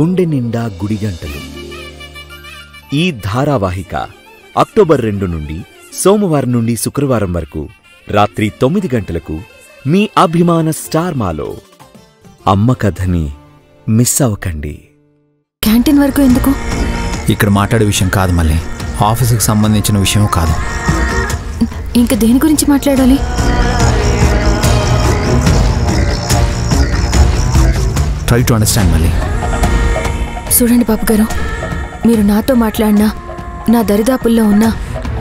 గుండె నిండా గుడిగంటలు ఈ ధారావాహిక అక్టోబర్ రెండు నుండి సోమవారం నుండి శుక్రవారం వరకు రాత్రి తొమ్మిది గంటలకు మీ అభిమాన స్టార్ మాలో. అమ్మ కథని మిస్ అవ్వకండి. క్యాంటీన్ వరకు ఎందుకు? ఇక్కడ మాట్లాడే విషయం కాదు మళ్ళీ. ఆఫీసుకి సంబంధించిన విషయం కాదు. ఇంకా దేని గురించి మాట్లాడాలి? ట్రై టు అండర్స్టాండ్ మళ్ళీ. చూడండి బాబు గారు. మీరు నాతో మాట్లాడినా నా దరిదాపుల్లో ఉన్న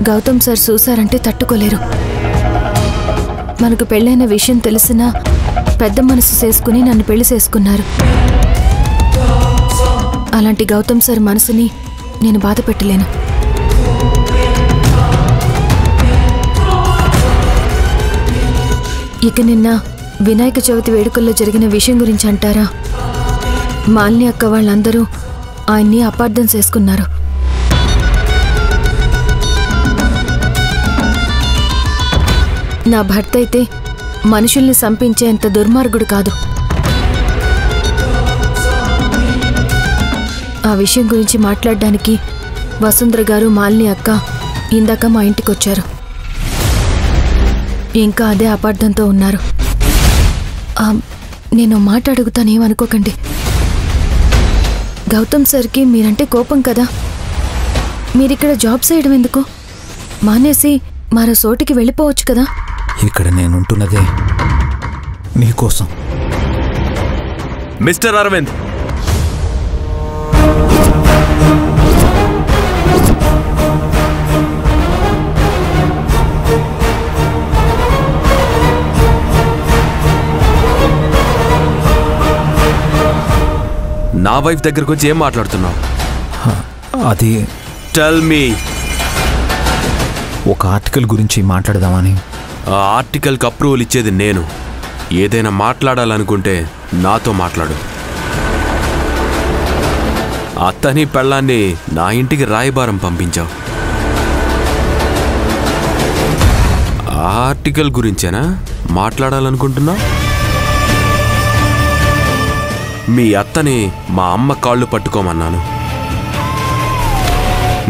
గౌతమ్ సార్ చూసారంటే తట్టుకోలేరు. మనకు పెళ్ళైన విషయం తెలిసినా పెద్ద మనసు చేసుకుని నన్ను పెళ్ళి చేసుకున్నారు. అలాంటి గౌతమ్ సార్ మనసుని నేను బాధ పెట్టలేను. ఇక నిన్న వినాయక చవితి వేడుకల్లో జరిగిన విషయం గురించి అంటారా? మాలిని అక్క వాళ్ళందరూ ఆయన్ని అపార్థం చేసుకున్నారు. నా భర్త అయితే మనుషుల్ని సంపించేంత దుర్మార్గుడు కాదు. ఆ విషయం గురించి మాట్లాడడానికి వసుంధర గారు మాలిని అక్క ఇందాక మా ఇంటికి వచ్చారు ఇంకా అదే అపార్థంతో ఉన్నారు. నేను మాట అడుగుతానేమనుకోకండి. గౌతమ్ సార్కి మీరంటే కోపం కదా. మీరిక్కడ జాబ్ చేయడం ఎందుకు? మానేసి మరో చోటికి వెళ్ళిపోవచ్చు కదా. ఇక్కడ నేనుంటున్నదే నీకోసం. మిస్టర్ అరవింద్ నా వైఫ్ దగ్గరకు వచ్చి ఏం మాట్లాడుతున్నావు? అది టెల్ మీ ఒక ఆర్టికల్ గురించి మాట్లాడదామని. ఆ ఆర్టికల్కి అప్రూవల్ ఇచ్చేది నేను. ఏదైనా మాట్లాడాలనుకుంటే నాతో మాట్లాడు. అత్తని పెళ్ళాన్ని నా ఇంటికి రాయబారం పంపించావు. ఆ ఆర్టికల్ గురించేనా మాట్లాడాలనుకుంటున్నా మీ అత్తని మా అమ్మ కాళ్ళు పట్టుకోమన్నాను.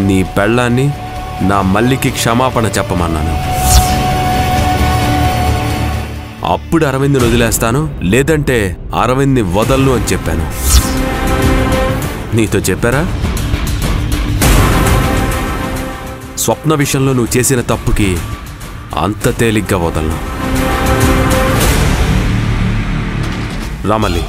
నీ పెళ్ళాన్ని నా మల్లికి క్షమాపణ చెప్పమన్నాను. అప్పుడు అరవింద్ని వదిలేస్తాను లేదంటే అరవింద్ని వదలను అని చెప్పాను. నీతో చెప్పారా? స్వప్న విషయంలో నువ్వు చేసిన తప్పుకి అంత తేలిగ్గా వదలను. రామల్లి